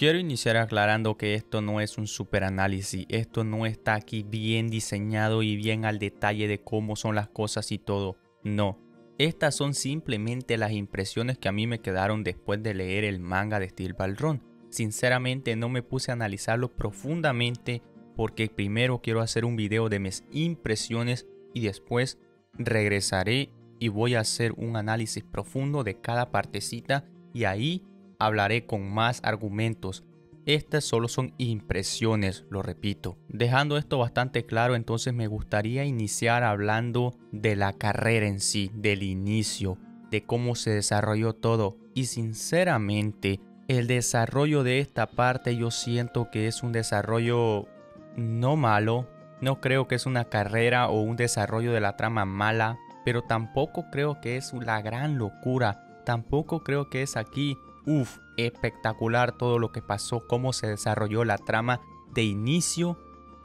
Quiero iniciar aclarando que esto no es un super análisis, esto no está aquí bien diseñado y bien al detalle de cómo son las cosas y todo. No, estas son simplemente las impresiones que a mí me quedaron después de leer el manga de Steel Ballroom. Sinceramente no me puse a analizarlo profundamente porque primero quiero hacer un video de mis impresiones y después regresaré y voy a hacer un análisis profundo de cada partecita y ahí hablaré con más argumentos. Estas solo son impresiones, lo repito. Dejando esto bastante claro, entonces me gustaría iniciar hablando de la carrera en sí, del inicio, de cómo se desarrolló todo. Y sinceramente, el desarrollo de esta parte yo siento que es un desarrollo no malo. No creo que es una carrera o un desarrollo de la trama mala, pero tampoco creo que es la gran locura. Tampoco creo que es aquí Uf, espectacular todo lo que pasó, cómo se desarrolló la trama de inicio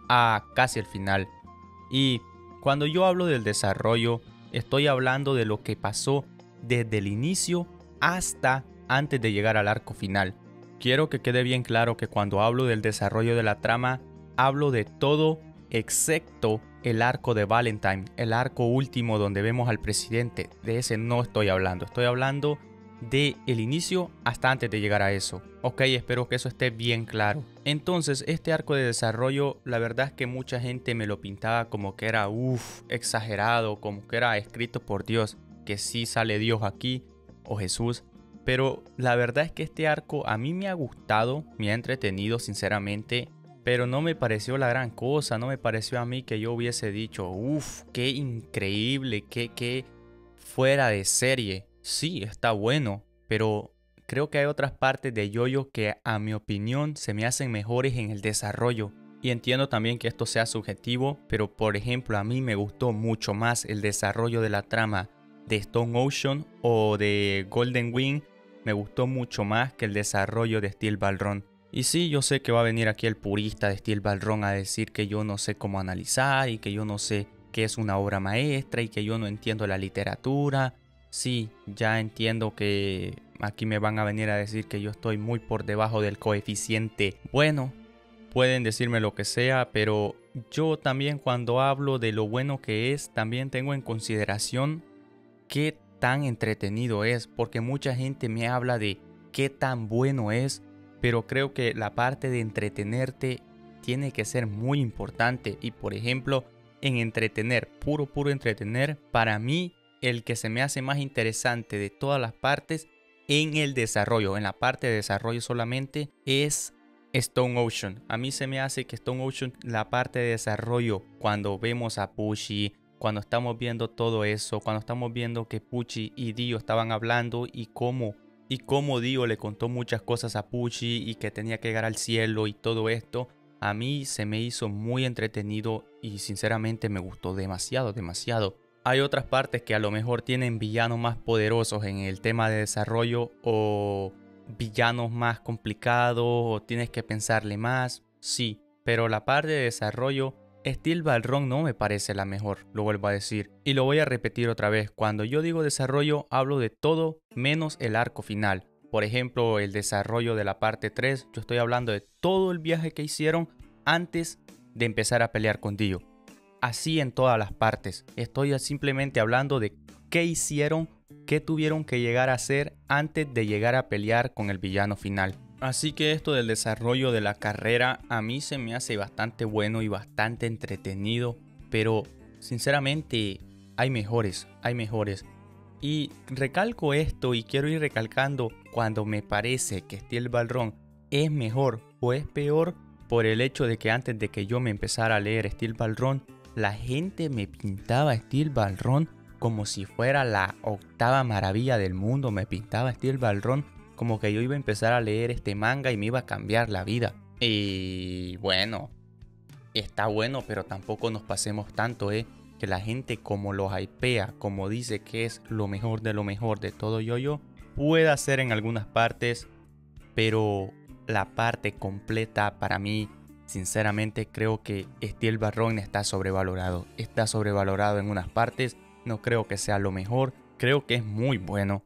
a casi el final. Y cuando yo hablo del desarrollo, estoy hablando de lo que pasó desde el inicio hasta antes de llegar al arco final. Quiero que quede bien claro que cuando hablo del desarrollo de la trama, hablo de todo excepto el arco de Valentine, el arco último donde vemos al presidente. De ese no estoy hablando, estoy hablando de el inicio hasta antes de llegar a eso. Ok, espero que eso esté bien claro. Entonces, este arco de desarrollo, la verdad es que mucha gente me lo pintaba como que era, uff, exagerado, como que era escrito por Dios, que sí sale Dios aquí, o Jesús. Pero la verdad es que este arco a mí me ha gustado, me ha entretenido sinceramente, pero no me pareció la gran cosa, no me pareció a mí que yo hubiese dicho, uff, qué increíble, qué, qué fuera de serie. Sí, está bueno, pero creo que hay otras partes de Yoyo que a mi opinión se me hacen mejores en el desarrollo. Y entiendo también que esto sea subjetivo, pero por ejemplo a mí me gustó mucho más el desarrollo de la trama de Stone Ocean o de Golden Wing. Me gustó mucho más que el desarrollo de Steel Ballroom. Y sí, yo sé que va a venir aquí el purista de Steel Ballroom a decir que yo no sé cómo analizar y que yo no sé qué es una obra maestra y que yo no entiendo la literatura sí, ya entiendo que aquí me van a venir a decir que yo estoy muy por debajo del coeficiente. Bueno, pueden decirme lo que sea, pero yo también cuando hablo de lo bueno que es, también tengo en consideración qué tan entretenido es, porque mucha gente me habla de qué tan bueno es, pero creo que la parte de entretenerte tiene que ser muy importante y por ejemplo, en entretener, puro, puro entretener, para mí el que se me hace más interesante de todas las partes en el desarrollo, en la parte de desarrollo solamente, es Stone Ocean. A mí se me hace que Stone Ocean, la parte de desarrollo, cuando vemos a Pucci, cuando estamos viendo todo eso, cuando estamos viendo que Pucci y Dio estaban hablando y cómo y cómo Dio le contó muchas cosas a Pucci y que tenía que llegar al cielo y todo esto, a mí se me hizo muy entretenido y sinceramente me gustó demasiado, demasiado. Hay otras partes que a lo mejor tienen villanos más poderosos en el tema de desarrollo o villanos más complicados o tienes que pensarle más. Sí, pero la parte de desarrollo Steel Ballroom no me parece la mejor, lo vuelvo a decir. Y lo voy a repetir otra vez, cuando yo digo desarrollo hablo de todo menos el arco final. Por ejemplo, el desarrollo de la parte 3, yo estoy hablando de todo el viaje que hicieron antes de empezar a pelear con Dio así en todas las partes. Estoy simplemente hablando de qué hicieron, qué tuvieron que llegar a hacer antes de llegar a pelear con el villano final. Así que esto del desarrollo de la carrera a mí se me hace bastante bueno y bastante entretenido, pero sinceramente hay mejores, hay mejores. Y recalco esto y quiero ir recalcando cuando me parece que Steel Ballroom es mejor o es peor por el hecho de que antes de que yo me empezara a leer Steel Ballroom la gente me pintaba Steel Ballroom como si fuera la octava maravilla del mundo. Me pintaba Steel Ballroom como que yo iba a empezar a leer este manga y me iba a cambiar la vida. Y bueno, está bueno, pero tampoco nos pasemos tanto, ¿eh? Que la gente como lo hypea, como dice que es lo mejor de lo mejor de todo yo-yo, puede ser en algunas partes, pero la parte completa para mí Sinceramente creo que Steel Barrón está sobrevalorado. Está sobrevalorado en unas partes. No creo que sea lo mejor. Creo que es muy bueno.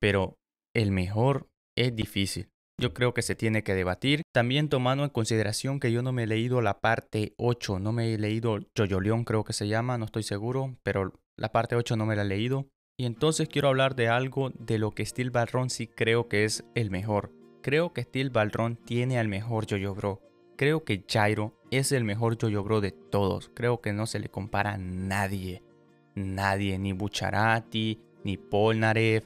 Pero el mejor es difícil. yo creo que se tiene que debatir. También tomando en consideración que yo no me he leído la parte 8, no me he leído Yoyoleón creo que se llama, no estoy seguro, pero la parte 8 no me la he leído. Y entonces quiero hablar de algo de lo que Steel Ballroom sí creo que es el mejor. Creo que Steel Ballroom tiene al mejor Jojo Bro. Creo que Jairo es el mejor Jojo Bro de todos. Creo que no se le compara a nadie. Nadie, ni Bucharati, ni Polnareff,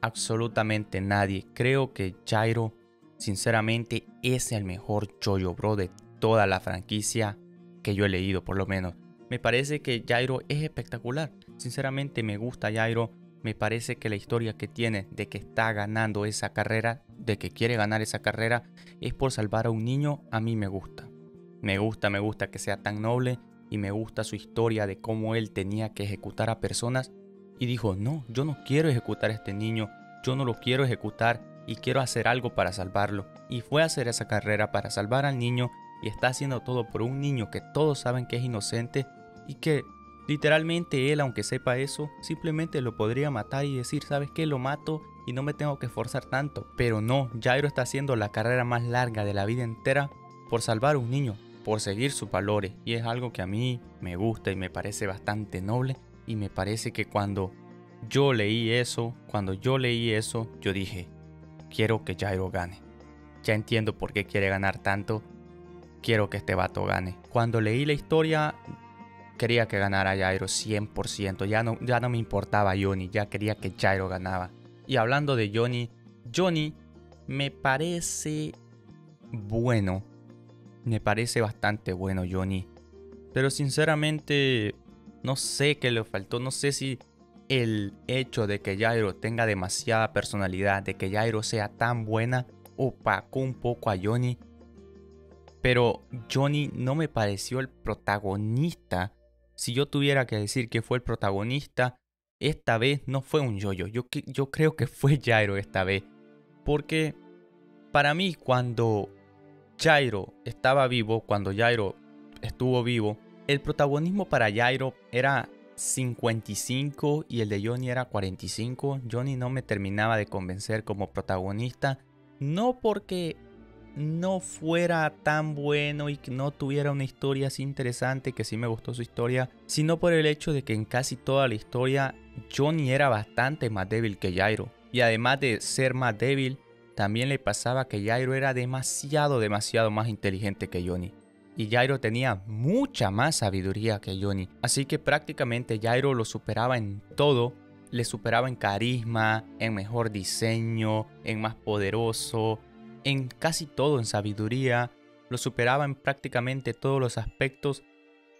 absolutamente nadie. Creo que Jairo, sinceramente, es el mejor Jojo Bro de toda la franquicia que yo he leído, por lo menos. Me parece que Jairo es espectacular. Sinceramente me gusta Jairo. Me parece que la historia que tiene de que está ganando esa carrera, de que quiere ganar esa carrera, es por salvar a un niño, a mí me gusta. Me gusta, me gusta que sea tan noble y me gusta su historia de cómo él tenía que ejecutar a personas y dijo, no, yo no quiero ejecutar a este niño, yo no lo quiero ejecutar y quiero hacer algo para salvarlo. Y fue a hacer esa carrera para salvar al niño y está haciendo todo por un niño que todos saben que es inocente y que literalmente él, aunque sepa eso, simplemente lo podría matar y decir, ¿sabes qué? Lo mato y no me tengo que esforzar tanto. Pero no, Jairo está haciendo la carrera más larga de la vida entera por salvar a un niño, por seguir sus valores. Y es algo que a mí me gusta y me parece bastante noble. Y me parece que cuando yo leí eso, cuando yo leí eso, yo dije, quiero que Jairo gane. Ya entiendo por qué quiere ganar tanto. Quiero que este vato gane. Cuando leí la historia quería que ganara Jairo 100%. Ya no, ya no me importaba Johnny, ya quería que Jairo ganaba. Y hablando de Johnny, Johnny me parece bueno. Me parece bastante bueno Johnny. Pero sinceramente no sé qué le faltó. No sé si el hecho de que Jairo tenga demasiada personalidad, de que Jairo sea tan buena, opacó un poco a Johnny. Pero Johnny no me pareció el protagonista si yo tuviera que decir que fue el protagonista, esta vez no fue un yoyo. Yo, yo creo que fue Jairo esta vez. Porque para mí cuando Jairo estaba vivo, cuando Jairo estuvo vivo, el protagonismo para Jairo era 55 y el de Johnny era 45. Johnny no me terminaba de convencer como protagonista. No porque no fuera tan bueno y que no tuviera una historia así interesante, que sí me gustó su historia, sino por el hecho de que en casi toda la historia Johnny era bastante más débil que Jairo. Y además de ser más débil, también le pasaba que Jairo era demasiado, demasiado más inteligente que Johnny. Y Jairo tenía mucha más sabiduría que Johnny. Así que prácticamente Jairo lo superaba en todo. Le superaba en carisma, en mejor diseño, en más poderoso, en casi todo, en sabiduría, lo superaba en prácticamente todos los aspectos.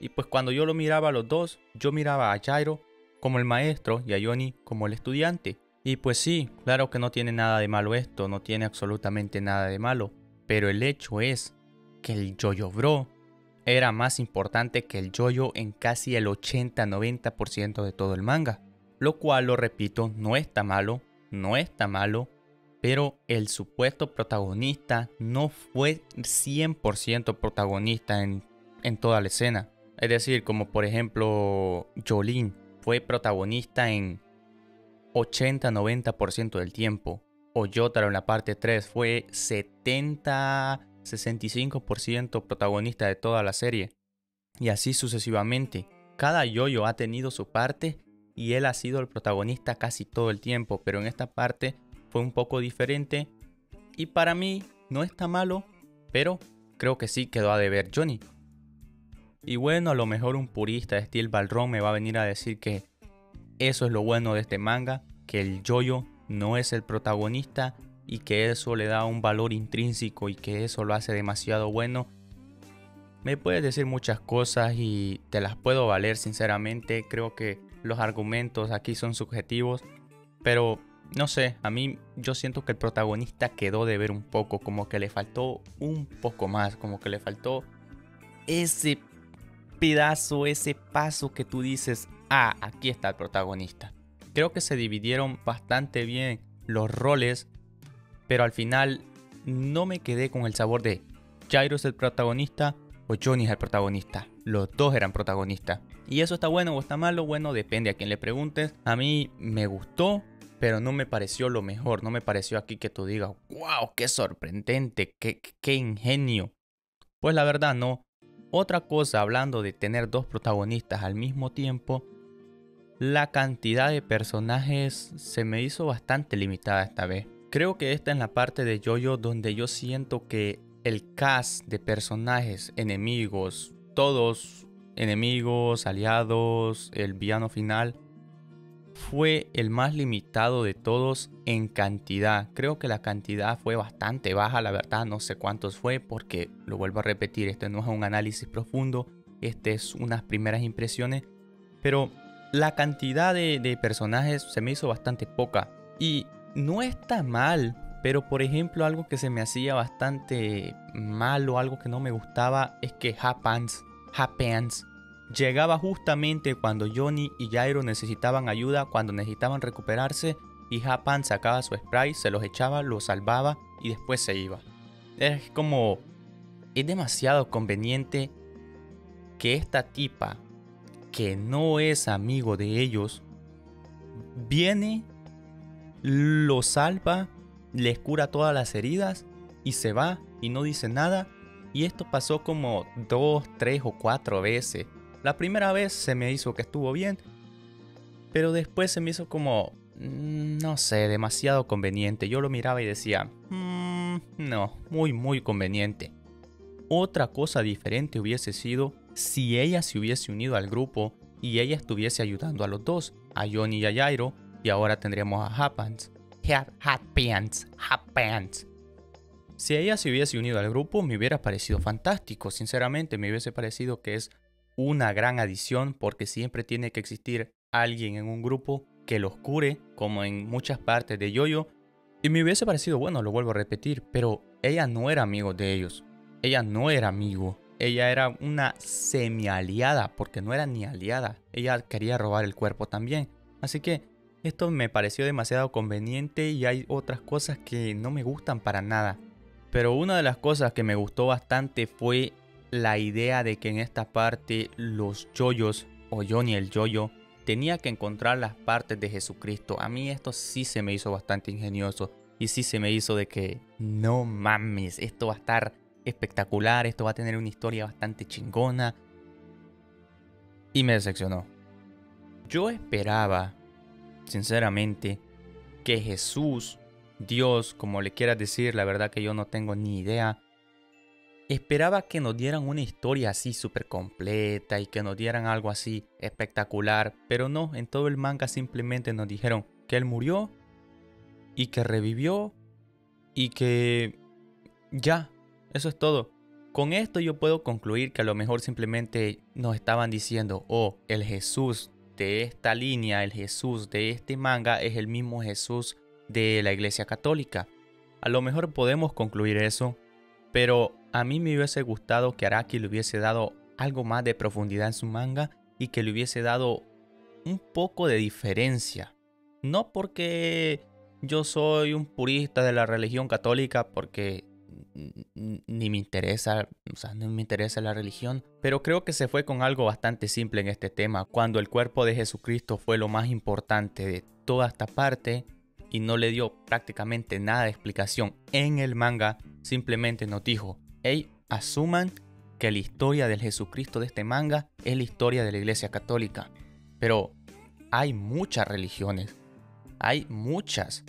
Y pues cuando yo lo miraba a los dos, yo miraba a Jairo como el maestro y a Johnny como el estudiante. Y pues sí, claro que no tiene nada de malo esto, no tiene absolutamente nada de malo. Pero el hecho es que el Jojo Bro era más importante que el Jojo en casi el 80-90% de todo el manga. Lo cual, lo repito, no está malo, no está malo, pero el supuesto protagonista no fue 100% protagonista en, toda la escena. Es decir, como por ejemplo Jolene fue protagonista en 80-90% del tiempo. O Yotaro en la parte 3 fue 70-65% protagonista de toda la serie. Y así sucesivamente. Cada yoyo ha tenido su parte y él ha sido el protagonista casi todo el tiempo, pero en esta parte fue un poco diferente y para mí no está malo, pero creo que sí quedó a deber Johnny. Y bueno, a lo mejor un purista de Steel Ballroom me va a venir a decir que eso es lo bueno de este manga, que el yoyo no es el protagonista y que eso le da un valor intrínseco y que eso lo hace demasiado bueno. Me puedes decir muchas cosas y te las puedo valer sinceramente. Creo que los argumentos aquí son subjetivos, pero no sé, a mí yo siento que el protagonista quedó de ver un poco, como que le faltó un poco más, como que le faltó ese pedazo, ese paso que tú dices, ah, aquí está el protagonista. Creo que se dividieron bastante bien los roles, pero al final no me quedé con el sabor de Jairo es el protagonista o Johnny es el protagonista. Los dos eran protagonistas. Y eso está bueno o está malo, bueno, depende a quien le preguntes. A mí me gustó, pero no me pareció lo mejor, no me pareció aquí que tú digas, wow, qué sorprendente, qué, qué ingenio. Pues la verdad no. Otra cosa, hablando de tener dos protagonistas al mismo tiempo, la cantidad de personajes se me hizo bastante limitada esta vez. Creo que esta es la parte de Jojo donde yo siento que el cast de personajes enemigos, todos enemigos, aliados, el villano final, fue el más limitado de todos en cantidad. Creo que la cantidad fue bastante baja, la verdad no sé cuántos fue porque lo vuelvo a repetir, este no es un análisis profundo, este es unas primeras impresiones, pero la cantidad de, personajes se me hizo bastante poca y no está mal, pero por ejemplo algo que se me hacía bastante malo, algo que no me gustaba es que Happens, Happens llegaba justamente cuando Johnny y Jairo necesitaban ayuda, cuando necesitaban recuperarse y Hapan sacaba su spray, se los echaba, los salvaba y después se iba. Es como... Es demasiado conveniente que esta tipa, que no es amigo de ellos, viene, lo salva, les cura todas las heridas y se va y no dice nada. Y esto pasó como dos, tres o cuatro veces. La primera vez se me hizo que estuvo bien, pero después se me hizo como, mm, no sé, demasiado conveniente. Yo lo miraba y decía, mmm, no, muy, muy conveniente. Otra cosa diferente hubiese sido si ella se hubiese unido al grupo y ella estuviese ayudando a los dos, a Johnny y a Jairo, y ahora tendríamos a Happens. Pants, Pants. Si ella se hubiese unido al grupo, me hubiera parecido fantástico. Sinceramente, me hubiese parecido que es una gran adición porque siempre tiene que existir alguien en un grupo que los cure, como en muchas partes de Yoyo. Y me hubiese parecido bueno, lo vuelvo a repetir, pero ella no era amigo de ellos. Ella no era amigo. Ella era una semi-aliada, porque no era ni aliada. Ella quería robar el cuerpo también. Así que esto me pareció demasiado conveniente y hay otras cosas que no me gustan para nada. Pero una de las cosas que me gustó bastante fue la idea de que en esta parte los yoyos o Johnny el yoyo tenía que encontrar las partes de Jesucristo. A mí esto sí se me hizo bastante ingenioso y sí se me hizo de que no mames, esto va a estar espectacular, esto va a tener una historia bastante chingona. Y me decepcionó. Yo esperaba, sinceramente, que Jesús, Dios, como le quieras decir, la verdad que yo no tengo ni idea, Esperaba que nos dieran una historia así súper completa y que nos dieran algo así espectacular, pero no, en todo el manga simplemente nos dijeron que él murió y que revivió y que ya, eso es todo. Con esto yo puedo concluir que a lo mejor simplemente nos estaban diciendo, oh, el Jesús de esta línea, el Jesús de este manga es el mismo Jesús de la Iglesia Católica. A lo mejor podemos concluir eso, pero a mí me hubiese gustado que Araki le hubiese dado algo más de profundidad en su manga y que le hubiese dado un poco de diferencia. No porque yo soy un purista de la religión católica, porque ni me interesa, o sea, no me interesa la religión, pero creo que se fue con algo bastante simple en este tema, cuando el cuerpo de Jesucristo fue lo más importante de toda esta parte y no le dio prácticamente nada de explicación en el manga, simplemente nos dijo, asuman que la historia del Jesucristo de este manga es la historia de la Iglesia Católica. Pero hay muchas religiones. Hay muchas.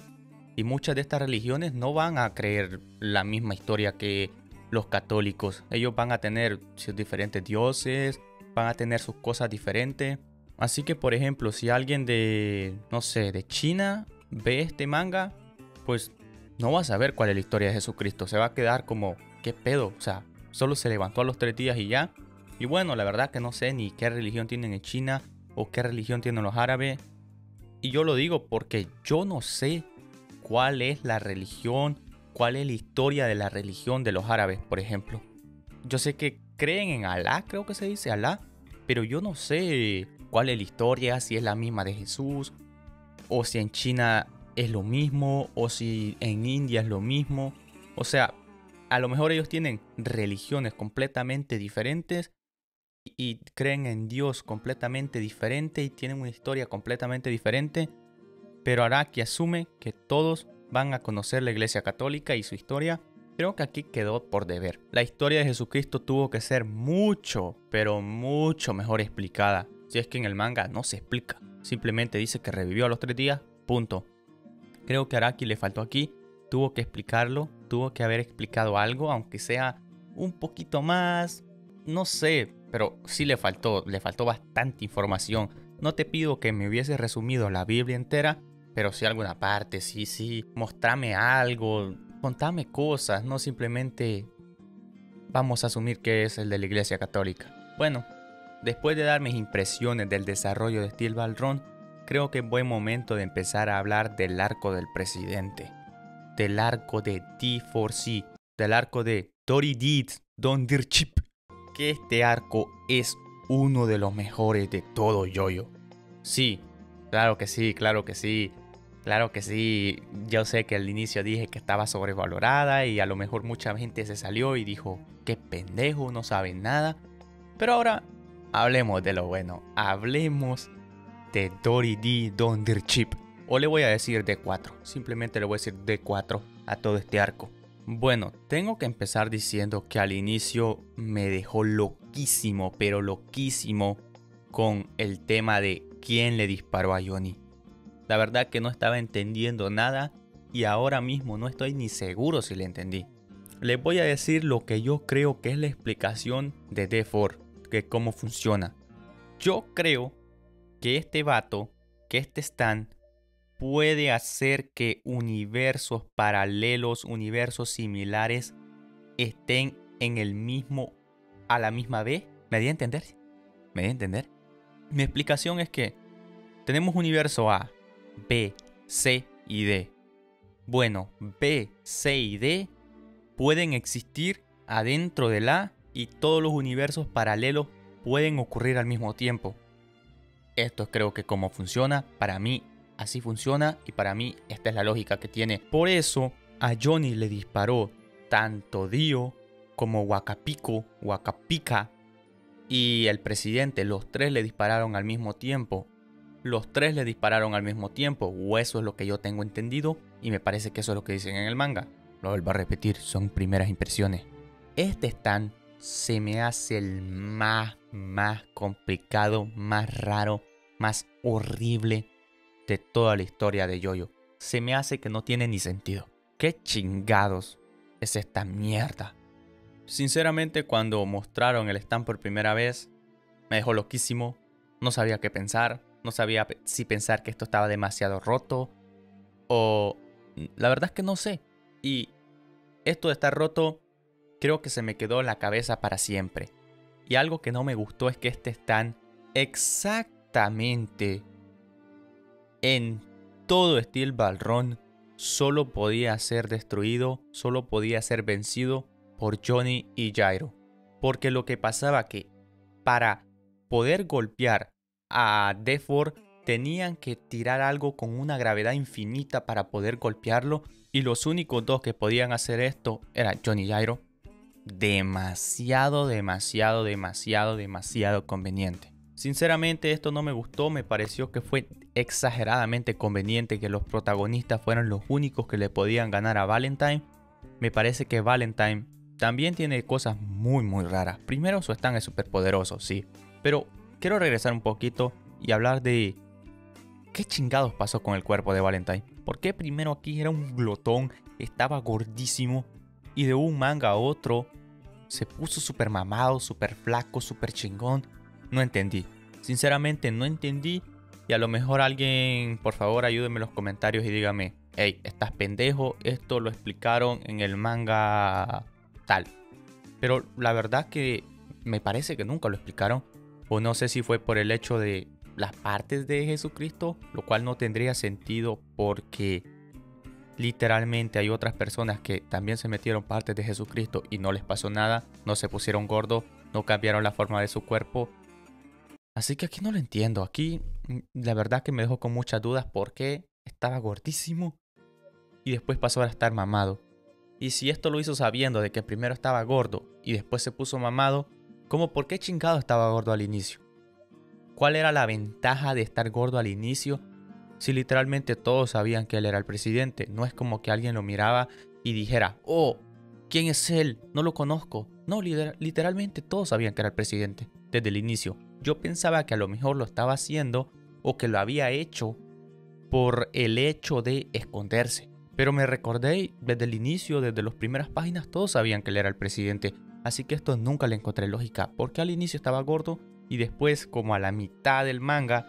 Y muchas de estas religiones no van a creer la misma historia que los católicos. Ellos van a tener sus diferentes dioses, van a tener sus cosas diferentes. Así que, por ejemplo, si alguien de, no sé, de China ve este manga, pues no va a saber cuál es la historia de Jesucristo. Se va a quedar como, ¿qué pedo? O sea, solo se levantó a los tres días y ya. Y bueno, la verdad que no sé ni qué religión tienen en China o qué religión tienen los árabes. Y yo lo digo porque yo no sé cuál es la religión, cuál es la historia de la religión de los árabes, por ejemplo. Yo sé que creen en Alá, creo que se dice Alá, pero yo no sé cuál es la historia, si es la misma de Jesús, o si en China es lo mismo, o si en India es lo mismo. O sea, a lo mejor ellos tienen religiones completamente diferentes y creen en Dios completamente diferente y tienen una historia completamente diferente. pero Araki asume que todos van a conocer la Iglesia Católica y su historia. Creo que aquí quedó por deber. La historia de Jesucristo tuvo que ser mucho, pero mucho mejor explicada. Si es que en el manga no se explica. Simplemente dice que revivió a los tres días. Punto. Creo que Araki le faltó aquí. Tuvo que explicarlo. Tuvo que haber explicado algo, aunque sea un poquito más. No sé, pero sí le faltó. Le faltó bastante información. No te pido que me hubiese resumido la Biblia entera, pero sí alguna parte, sí, sí. Mostrame algo, contame cosas, no simplemente vamos a asumir que es el de la Iglesia Católica. Bueno, después de dar mis impresiones del desarrollo de Steel Ballroom, creo que es buen momento de empezar a hablar del arco del presidente, del arco de D4C, del arco de Dory Deeds Don Chip, que este arco es uno de los mejores de todo Yoyo. Sí, claro que sí, claro que sí. Claro que sí, yo sé que al inicio dije que estaba sobrevalorada y a lo mejor mucha gente se salió y dijo, qué pendejo, no sabe nada. Pero ahora hablemos de lo bueno, hablemos de Dory D. Chip. O le voy a decir D4, simplemente le voy a decir D4 a todo este arco. Bueno, tengo que empezar diciendo que al inicio me dejó loquísimo, pero loquísimo con el tema de quién le disparó a Johnny. La verdad que no estaba entendiendo nada y ahora mismo no estoy ni seguro si le entendí. Les voy a decir lo que yo creo que es la explicación de D4, que cómo funciona. Yo creo que este vato, que este stand, puede hacer que universos paralelos, universos similares estén en el mismo, a la misma vez. ¿Me di a entender? ¿Me di a entender? Mi explicación es que tenemos universo A, B, C y D. Bueno, B, C y D pueden existir adentro del A y todos los universos paralelos pueden ocurrir al mismo tiempo. Esto creo que como funciona, para mí así funciona y para mí esta es la lógica que tiene. Por eso a Johnny le disparó tanto Dio como Huacapico, Huacapica y el presidente, los tres le dispararon al mismo tiempo. Los tres le dispararon al mismo tiempo, o eso es lo que yo tengo entendido, y me parece que eso es lo que dicen en el manga. Lo vuelvo a repetir, son primeras impresiones. Este stand se me hace el más, más complicado, más raro, más horrible de toda la historia de Yoyo. Se me hace que no tiene ni sentido. ¿Qué chingados es esta mierda? Sinceramente, cuando mostraron el stand por primera vez, me dejó loquísimo. No sabía qué pensar. No sabía si pensar que esto estaba demasiado roto. O... La verdad es que no sé. Y esto de estar roto, creo que se me quedó en la cabeza para siempre. Y algo que no me gustó es que este stand exactamente en todo Steel Balrón solo podía ser destruido, solo podía ser vencido por Johnny y Jairo. Porque lo que pasaba que para poder golpear a Defor tenían que tirar algo con una gravedad infinita para poder golpearlo y los únicos dos que podían hacer esto eran Johnny y Jairo. Demasiado, demasiado, demasiado, demasiado conveniente. Sinceramente esto no me gustó, me pareció que fue exageradamente conveniente que los protagonistas fueran los únicos que le podían ganar a Valentine. Me parece que Valentine también tiene cosas muy muy raras. Primero su stand es súper poderoso, sí. Pero quiero regresar un poquito y hablar de qué chingados pasó con el cuerpo de Valentine. ¿Por qué primero aquí era un glotón, estaba gordísimo y de un manga a otro se puso súper mamado, súper flaco, súper chingón? No entendí. Sinceramente no entendí. Y a lo mejor alguien, por favor, ayúdeme en los comentarios y dígame, hey, estás pendejo, esto lo explicaron en el manga tal. Pero la verdad que me parece que nunca lo explicaron. O no sé si fue por el hecho de las partes de Jesucristo, lo cual no tendría sentido porque literalmente hay otras personas que también se metieron partes de Jesucristo y no les pasó nada, no se pusieron gordos, no cambiaron la forma de su cuerpo Así que aquí no lo entiendo. Aquí mm, la verdad que me dejó con muchas dudas porque estaba gordísimo y después pasó a estar mamado. Y si esto lo hizo sabiendo de que primero estaba gordo y después se puso mamado, ¿cómo por qué chingado estaba gordo al inicio? ¿Cuál era la ventaja de estar gordo al inicio Si literalmente todos sabían que él era el presidente, no es como que alguien lo miraba y dijera, oh, ¿quién es él? No lo conozco. No, literalmente todos sabían que era el presidente, desde el inicio. Yo pensaba que a lo mejor lo estaba haciendo o que lo había hecho por el hecho de esconderse. Pero me recordé desde el inicio, desde las primeras páginas, todos sabían que él era el presidente. Así que esto nunca le encontré lógica, porque al inicio estaba gordo y después, como a la mitad del manga,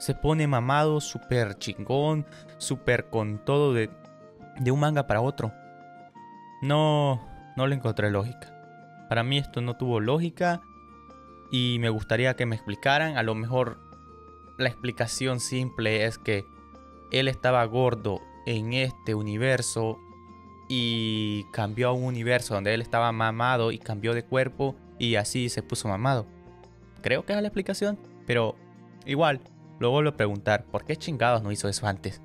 se pone mamado, súper chingón, súper con todo de, de un manga para otro. No, no le encontré lógica. Para mí esto no tuvo lógica y me gustaría que me explicaran. A lo mejor la explicación simple es que él estaba gordo en este universo y cambió a un universo donde él estaba mamado y cambió de cuerpo y así se puso mamado. Creo que es la explicación, pero igual, luego vuelvo a preguntar, ¿por qué chingados no hizo eso antes?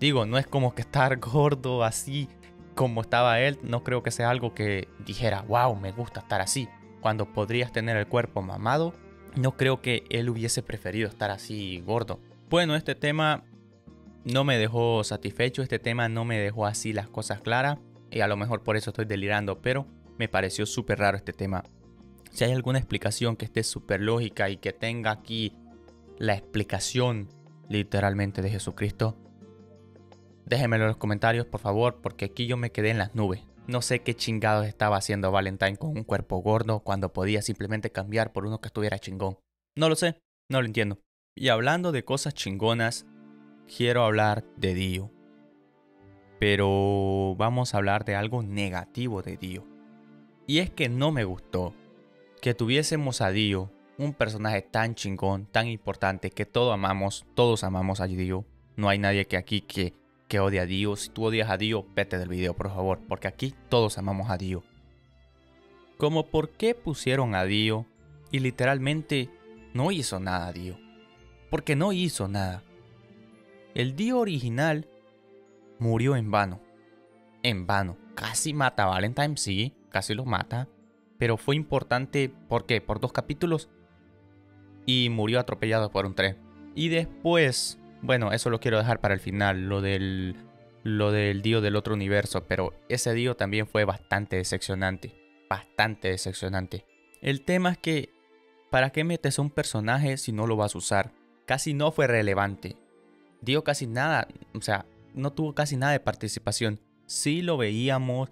Digo, no es como que estar gordo así como estaba él, no creo que sea algo que dijera, wow, me gusta estar así. Cuando podrías tener el cuerpo mamado, no creo que él hubiese preferido estar así gordo. Bueno, este tema no me dejó satisfecho, este tema no me dejó así las cosas claras y a lo mejor por eso estoy delirando, pero me pareció súper raro este tema. Si hay alguna explicación que esté súper lógica y que tenga aquí la explicación literalmente de Jesucristo, déjenmelo en los comentarios por favor, porque aquí yo me quedé en las nubes. No sé qué chingados estaba haciendo Valentine con un cuerpo gordo cuando podía simplemente cambiar por uno que estuviera chingón. No lo sé, no lo entiendo. Y hablando de cosas chingonas, quiero hablar de Dio. Pero vamos a hablar de algo negativo de Dio. Y es que no me gustó que tuviésemos a Dio, un personaje tan chingón, tan importante, que todos amamos, todos amamos a Dio. No hay nadie que aquí que, que odie a Dio. Si tú odias a Dio, vete del video, por favor, porque aquí todos amamos a Dio. Como por qué pusieron a Dio y literalmente no hizo nada Dio. Porque no hizo nada. El Dio original murió en vano. En vano. Casi mata a Valentine, sí, casi lo mata. Pero fue importante, ¿por qué? Por dos capítulos. Y murió atropellado por un tren. Y después, bueno, eso lo quiero dejar para el final, lo del, lo del Dio del otro universo. Pero ese Dio también fue bastante decepcionante. Bastante decepcionante. El tema es que, ¿para qué metes a un personaje si no lo vas a usar? Casi no fue relevante dio casi nada, o sea, no tuvo casi nada de participación. Sí lo veíamos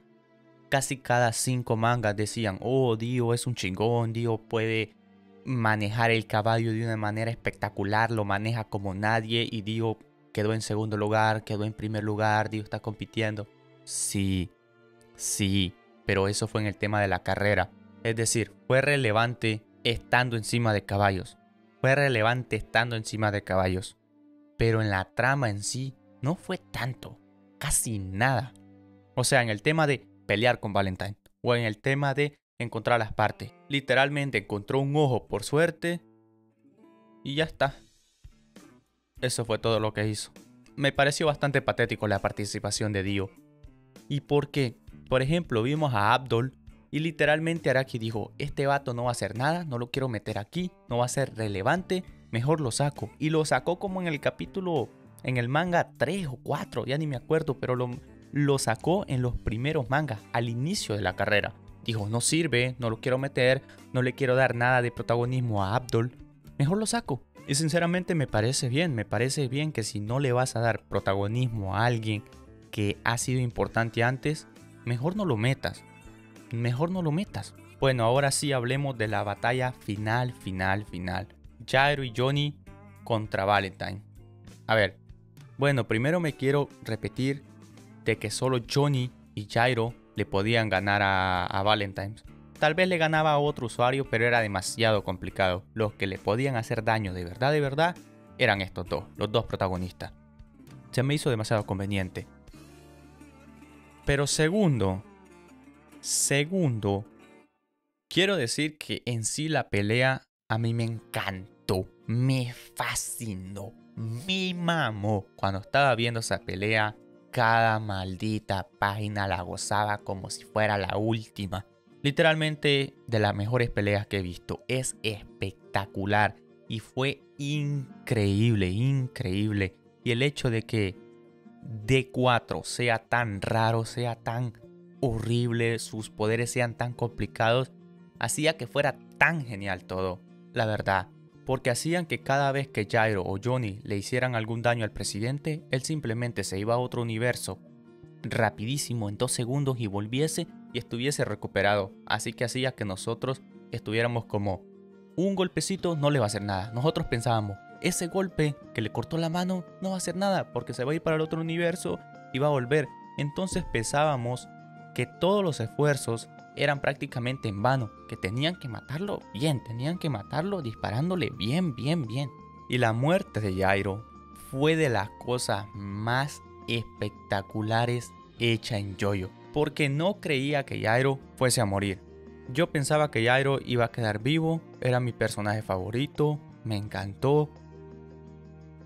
casi cada cinco mangas decían, oh, Dio es un chingón, Dio puede manejar el caballo de una manera espectacular, lo maneja como nadie y Dio quedó en segundo lugar, quedó en primer lugar, Dio está compitiendo. Sí, sí, pero eso fue en el tema de la carrera. Es decir, fue relevante estando encima de caballos. Fue relevante estando encima de caballos pero en la trama en sí no fue tanto, casi nada. O sea, en el tema de pelear con Valentine o en el tema de encontrar las partes. Literalmente encontró un ojo por suerte y ya está. Eso fue todo lo que hizo. Me pareció bastante patético la participación de Dio. ¿Y por qué? Por ejemplo, vimos a Abdul y literalmente Araki dijo, este vato no va a hacer nada, no lo quiero meter aquí, no va a ser relevante, mejor lo saco. Y lo sacó como en el capítulo, en el manga 3 o 4, ya ni me acuerdo, pero lo, lo sacó en los primeros mangas, al inicio de la carrera. Dijo, no sirve, no lo quiero meter, no le quiero dar nada de protagonismo a Abdul, mejor lo saco. Y sinceramente me parece bien, me parece bien que si no le vas a dar protagonismo a alguien que ha sido importante antes, mejor no lo metas. Mejor no lo metas. Bueno, ahora sí hablemos de la batalla final, final, final. Jairo y Johnny contra Valentine. A ver, bueno, primero me quiero repetir de que solo Johnny y Jairo le podían ganar a, Valentine. Tal vez le ganaba a otro usuario, pero era demasiado complicado. Los que le podían hacer daño de verdad, de verdad, eran estos dos, los dos protagonistas. Se me hizo demasiado conveniente. Pero segundo, segundo, quiero decir que en sí la pelea a mí me encanta me fascinó, me mamó. Cuando estaba viendo esa pelea, cada maldita página la gozaba como si fuera la última. Literalmente de las mejores peleas que he visto. Es espectacular y fue increíble, increíble Y el hecho de que D4 sea tan raro, sea tan horrible, sus poderes sean tan complicados, hacía que fuera tan genial todo, la verdad. Porque hacían que cada vez que Jairo o Johnny le hicieran algún daño al presidente, él simplemente se iba a otro universo rapidísimo en dos segundos y volviese y estuviese recuperado. Así que hacía que nosotros estuviéramos como un golpecito no le va a hacer nada. Nosotros pensábamos, ese golpe que le cortó la mano no va a hacer nada porque se va a ir para el otro universo y va a volver. Entonces pensábamos que todos los esfuerzos eran prácticamente en vano, que tenían que matarlo bien, tenían que matarlo disparándole bien, bien, bien. Y la muerte de Jairo fue de las cosas más espectaculares hecha en Yoyo, porque no creía que Jairo fuese a morir. Yo pensaba que Jairo iba a quedar vivo, era mi personaje favorito, me encantó.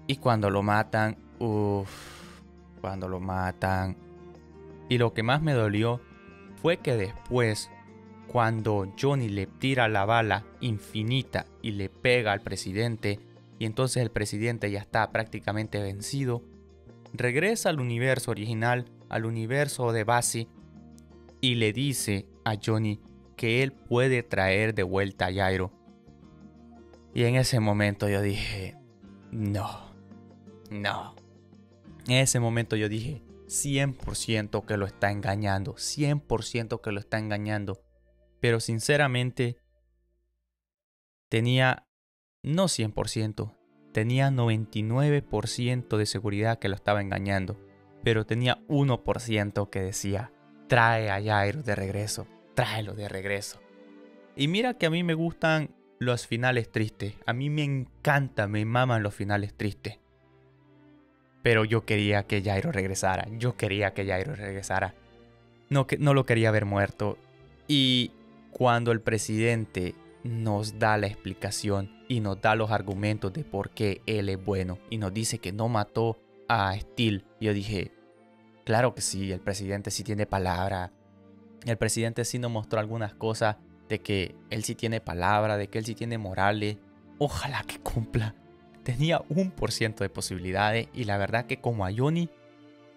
Y cuando lo matan, uff, cuando lo matan. Y lo que más me dolió fue que después, cuando Johnny le tira la bala infinita y le pega al presidente, y entonces el presidente ya está prácticamente vencido, regresa al universo original, al universo de base, y le dice a Johnny que él puede traer de vuelta a Jairo. Y en ese momento yo dije, no, no. En ese momento yo dije, 100% que lo está engañando, 100% que lo está engañando. Pero sinceramente, tenía, no 100%, tenía 99% de seguridad que lo estaba engañando, pero tenía 1% que decía, trae a Jairo de regreso, tráelo de regreso. Y mira que a mí me gustan los finales tristes, a mí me encanta, me maman los finales tristes. Pero yo quería que Jairo regresara, yo quería que Jairo regresara. No, que, no lo quería ver muerto. Y cuando el presidente nos da la explicación y nos da los argumentos de por qué él es bueno y nos dice que no mató a Steel. Yo dije, claro que sí, el presidente sí tiene palabra. El presidente sí nos mostró algunas cosas de que él sí tiene palabra, de que él sí tiene morales. Ojalá que cumpla. Tenía un por ciento de posibilidades y la verdad que como a Johnny,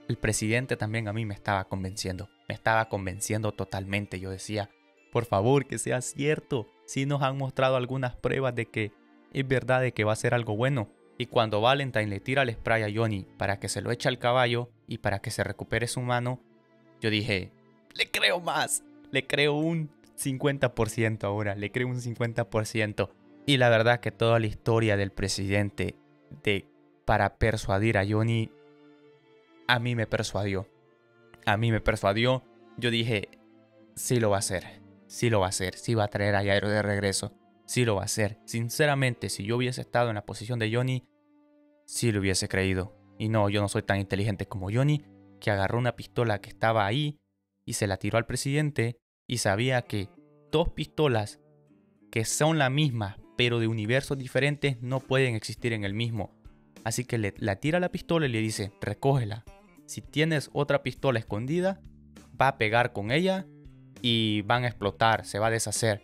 el presidente también a mí me estaba convenciendo. Me estaba convenciendo totalmente. Yo decía, por favor, que sea cierto. Si nos han mostrado algunas pruebas de que es verdad de que va a ser algo bueno. Y cuando Valentine le tira el spray a Johnny para que se lo eche al caballo y para que se recupere su mano, yo dije, le creo más, le creo un 50% ahora, le creo un 50%. Y la verdad que toda la historia del presidente de para persuadir a Johnny a mí me persuadió. A mí me persuadió. Yo dije, sí lo va a hacer. Sí lo va a hacer. Sí va a traer a Jairo de regreso sí lo va a hacer. Sinceramente, si yo hubiese estado en la posición de Johnny, sí lo hubiese creído. Y no, yo no soy tan inteligente como Johnny, que agarró una pistola que estaba ahí y se la tiró al presidente y sabía que dos pistolas que son la misma, pero de universos diferentes, no pueden existir en el mismo. Así que le la tira la pistola y le dice, recógela. Si tienes otra pistola escondida, va a pegar con ella y van a explotar, se va a deshacer.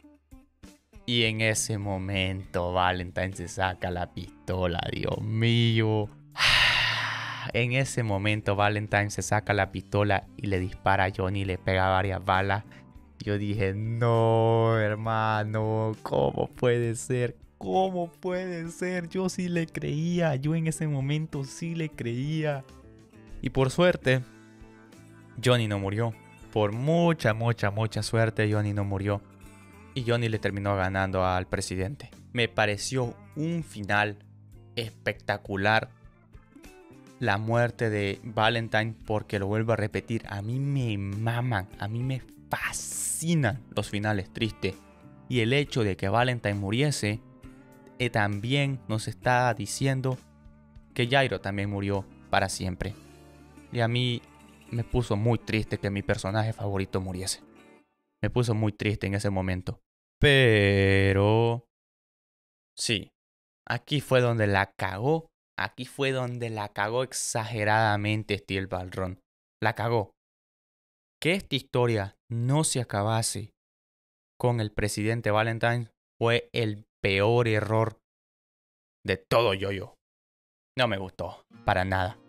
Y en ese momento Valentine se saca la pistola, Dios mío. En ese momento Valentine se saca la pistola y le dispara a Johnny le pega varias balas. Yo dije, no, hermano, ¿cómo puede ser? ¿Cómo puede ser? Yo sí le creía, yo en ese momento sí le creía. Y por suerte, Johnny no murió. Por mucha, mucha, mucha suerte, Johnny no murió y Johnny le terminó ganando al presidente. Me pareció un final espectacular la muerte de Valentine porque lo vuelvo a repetir, a mí me maman, a mí me fascinan los finales tristes y el hecho de que Valentine muriese eh, también nos está diciendo que Jairo también murió para siempre. Y a mí me puso muy triste que mi personaje favorito muriese. Me puso muy triste en ese momento. Pero... Sí, aquí fue donde la cagó. Aquí fue donde la cagó exageradamente Steel Ballron. La cagó. Que esta historia no se acabase con el presidente Valentine fue el peor error de todo yo-yo. No me gustó, para nada.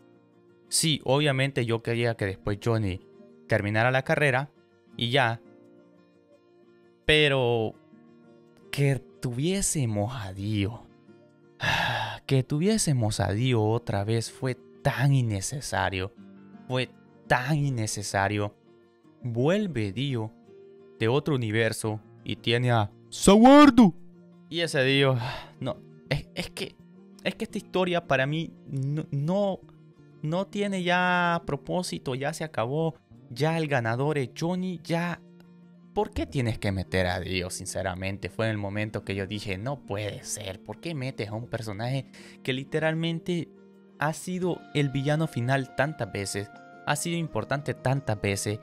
Sí, obviamente yo quería que después Johnny terminara la carrera y ya. Pero que tuviésemos a Dio. Que tuviésemos a Dio otra vez fue tan innecesario. Fue tan innecesario. Vuelve Dio de otro universo y tiene a Saguardo. Y ese Dio, no, es, que es que esta historia para mí no, no, no tiene ya propósito, ya se acabó, ya el ganador es Johnny, ya ¿por qué tienes que meter a Dios? Sinceramente, fue en el momento que yo dije, no puede ser, ¿por qué metes a un personaje que literalmente ha sido el villano final tantas veces, ha sido importante tantas veces,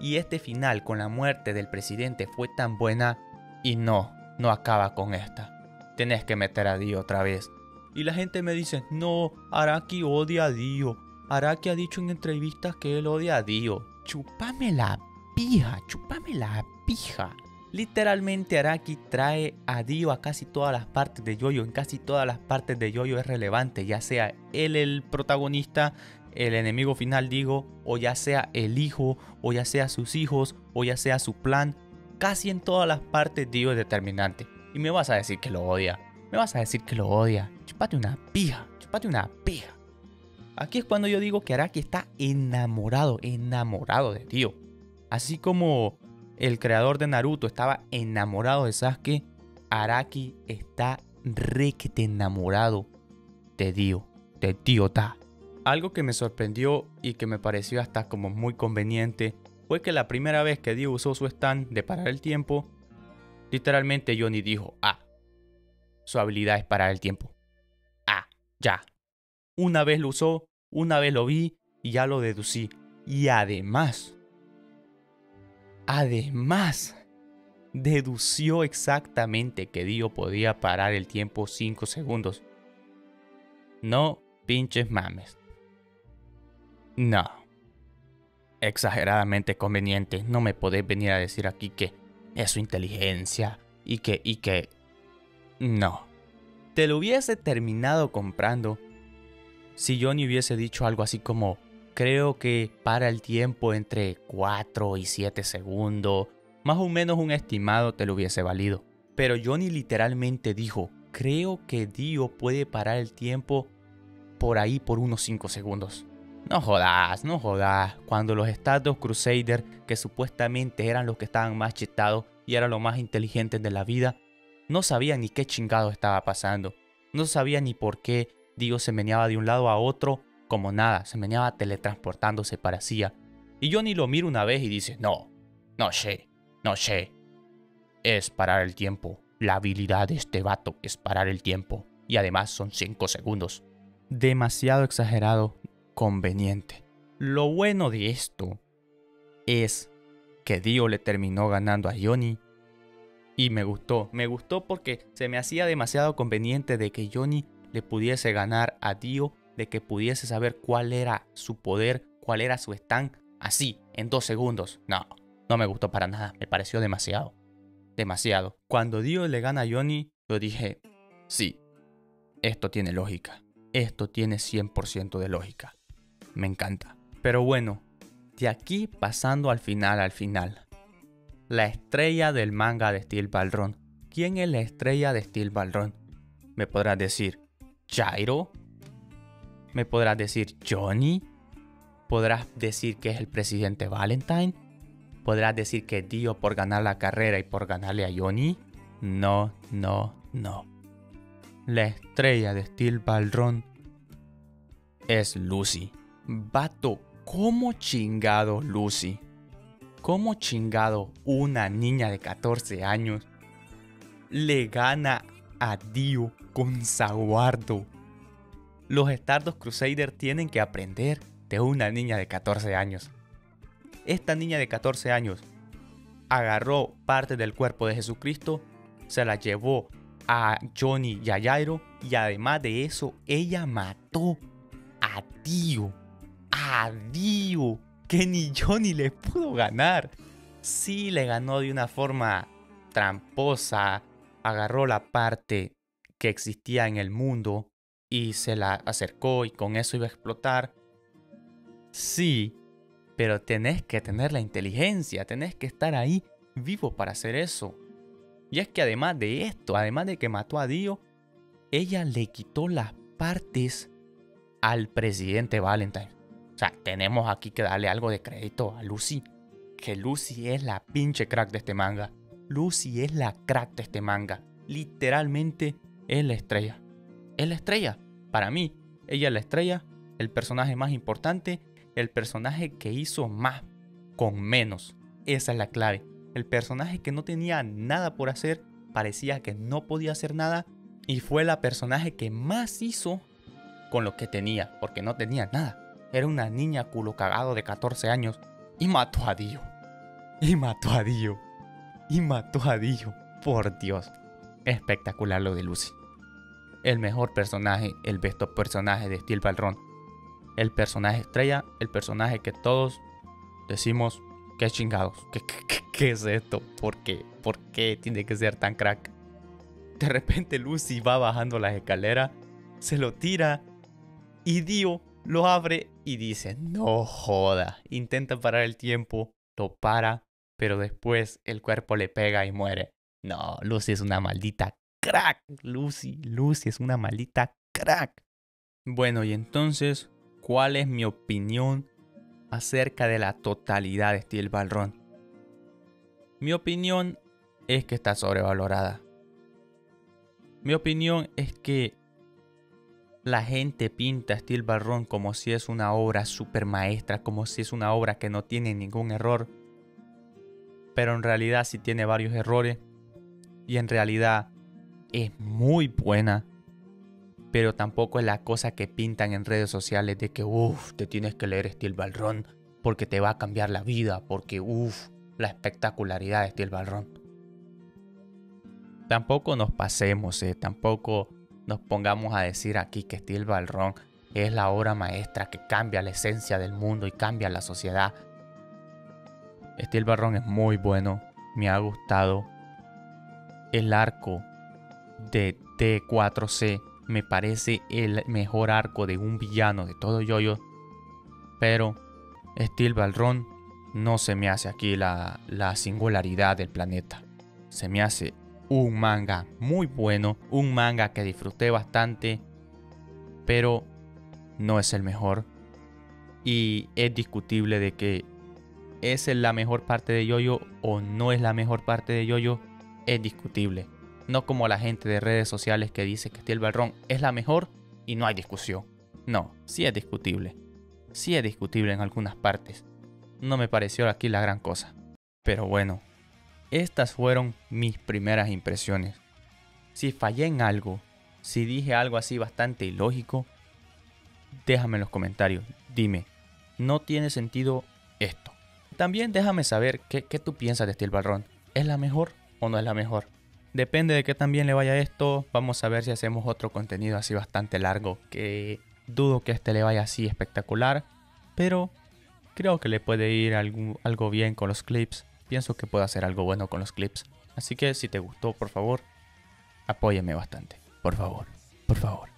y este final con la muerte del presidente fue tan buena, y no, no acaba con esta. Tenés que meter a Dio otra vez. Y la gente me dice, no, Araki odia a Dio. Araki ha dicho en entrevistas que él odia a Dio. Chupame la pija, chupame la pija. Literalmente Araki trae a Dio a casi todas las partes de Yoyo. En casi todas las partes de Yoyo es relevante, ya sea él el protagonista, el enemigo final digo, o ya sea el hijo, o ya sea sus hijos, o ya sea su plan. Casi en todas las partes Dio es determinante. Y me vas a decir que lo odia. Me vas a decir que lo odia. Chupate una pija, chupate una pija. Aquí es cuando yo digo que Araki está enamorado, enamorado de Dio. Así como el creador de Naruto estaba enamorado de Sasuke, Araki está requete enamorado de Dio, de Dio Ta. Algo que me sorprendió y que me pareció hasta como muy conveniente fue que la primera vez que Dio usó su stand de parar el tiempo, literalmente Johnny dijo, ah, su habilidad es parar el tiempo. Ah, ya. Una vez lo usó, una vez lo vi y ya lo deducí. Y además, Además, dedució exactamente que Dio podía parar el tiempo 5 segundos. No pinches mames. No. Exageradamente conveniente. No me podés venir a decir aquí que es su inteligencia y que y que no. Te lo hubiese terminado comprando si Johnny hubiese dicho algo así como creo que para el tiempo entre 4 y 7 segundos, más o menos un estimado te lo hubiese valido. Pero Johnny literalmente dijo, creo que Dio puede parar el tiempo por ahí por unos 5 segundos. No jodas, no jodas. Cuando los Stardust Crusader, que supuestamente eran los que estaban más chetados y eran los más inteligentes de la vida, no sabían ni qué chingado estaba pasando. No sabían ni por qué Dio se meneaba de un lado a otro como nada, se meneaba teletransportándose para Cia. Y Johnny lo mira una vez y dice, no, no sé, no sé. Es parar el tiempo. La habilidad de este vato es parar el tiempo. Y además son 5 segundos. Demasiado exagerado, conveniente. Lo bueno de esto es que Dio le terminó ganando a Johnny. Y me gustó, me gustó porque se me hacía demasiado conveniente de que Johnny le pudiese ganar a Dio de que pudiese saber cuál era su poder, cuál era su stand, así, en dos segundos. No, no me gustó para nada, me pareció demasiado. Demasiado. Cuando Dio le gana a Johnny, yo dije, sí, esto tiene lógica. Esto tiene 100% de lógica. Me encanta. Pero bueno, de aquí pasando al final, al final. La estrella del manga de Steel Ballroom. ¿Quién es la estrella de Steel Ballroom? Me podrás decir, Jairo, me podrás decir Johnny. Podrás decir que es el presidente Valentine. Podrás decir que Dio por ganar la carrera y por ganarle a Johnny. No, no, no. La estrella de Steel Ballroom es Lucy. Vato, ¿cómo chingado Lucy? ¿Cómo chingado una niña de 14 años le gana a Dio con Zaguardo los Stardust Crusader tienen que aprender de una niña de 14 años. Esta niña de 14 años agarró parte del cuerpo de Jesucristo, se la llevó a Johnny y a y además de eso ella mató a Dio. A. Que ni Johnny le pudo ganar. Sí le ganó de una forma tramposa. Agarró la parte que existía en el mundo y se la acercó y con eso iba a explotar. Sí, pero tenés que tener la inteligencia, tenés que estar ahí vivo para hacer eso. Y es que además de esto, además de que mató a Dio, ella le quitó las partes al presidente Valentine. O sea, tenemos aquí que darle algo de crédito a Lucy. Que Lucy es la pinche crack de este manga. Lucy es la crack de este manga. Literalmente es la estrella. Es la estrella. Para mí, ella es la estrella, el personaje más importante, el personaje que hizo más con menos. Esa es la clave. El personaje que no tenía nada por hacer, parecía que no podía hacer nada y fue la personaje que más hizo con lo que tenía, porque no tenía nada. Era una niña culo cagado de 14 años y mató a Dio. Y mató a Dio. Y mató a Dio. Por Dios. Espectacular lo de Lucy. El mejor personaje, el besto personaje de Steel Ballroom. El personaje estrella, el personaje que todos decimos, qué chingados, ¿Qué, qué, qué es esto? ¿Por qué? ¿Por qué tiene que ser tan crack? De repente Lucy va bajando las escaleras, se lo tira y Dio lo abre y dice, no joda, intenta parar el tiempo, lo para, pero después el cuerpo le pega y muere. No, Lucy es una maldita crack. Lucy, Lucy es una maldita crack. Bueno, y entonces, ¿cuál es mi opinión acerca de la totalidad de Steel Ballroom? Mi opinión es que está sobrevalorada. Mi opinión es que la gente pinta Steel Ballroom como si es una obra super maestra, como si es una obra que no tiene ningún error. Pero en realidad sí tiene varios errores. Y en realidad es muy buena. Pero tampoco es la cosa que pintan en redes sociales de que, uff, te tienes que leer Steel Ballroom porque te va a cambiar la vida. Porque, uff, la espectacularidad de Steel Ballroom. Tampoco nos pasemos, eh, tampoco nos pongamos a decir aquí que Steel Ballroom es la obra maestra que cambia la esencia del mundo y cambia la sociedad. Steel Ballroom es muy bueno, me ha gustado. El arco de T4C me parece el mejor arco de un villano de todo yoyo. Pero Steel Ballroom no se me hace aquí la singularidad del planeta. Se me hace un manga muy bueno, un manga que disfruté bastante, pero no es el mejor. Y es discutible de que es la mejor parte de Yoyo o no es la mejor parte de Yoyo, es discutible. No como la gente de redes sociales que dice que Steel Ballroom es la mejor y no hay discusión. No, sí es discutible. Sí es discutible en algunas partes. No me pareció aquí la gran cosa. Pero bueno, estas fueron mis primeras impresiones. Si fallé en algo, si dije algo así bastante ilógico, déjame en los comentarios. Dime, no tiene sentido esto. También déjame saber qué, tú piensas de Steel Ballroom. ¿Es la mejor o no es la mejor? Depende de qué también le vaya esto. Vamos a ver si hacemos otro contenido así bastante largo. Que dudo que este le vaya así espectacular. Pero creo que le puede ir algo, algo bien con los clips pienso que puedo hacer algo bueno con los clips. Así que si te gustó, por favor, apóyame bastante. Por favor, por favor.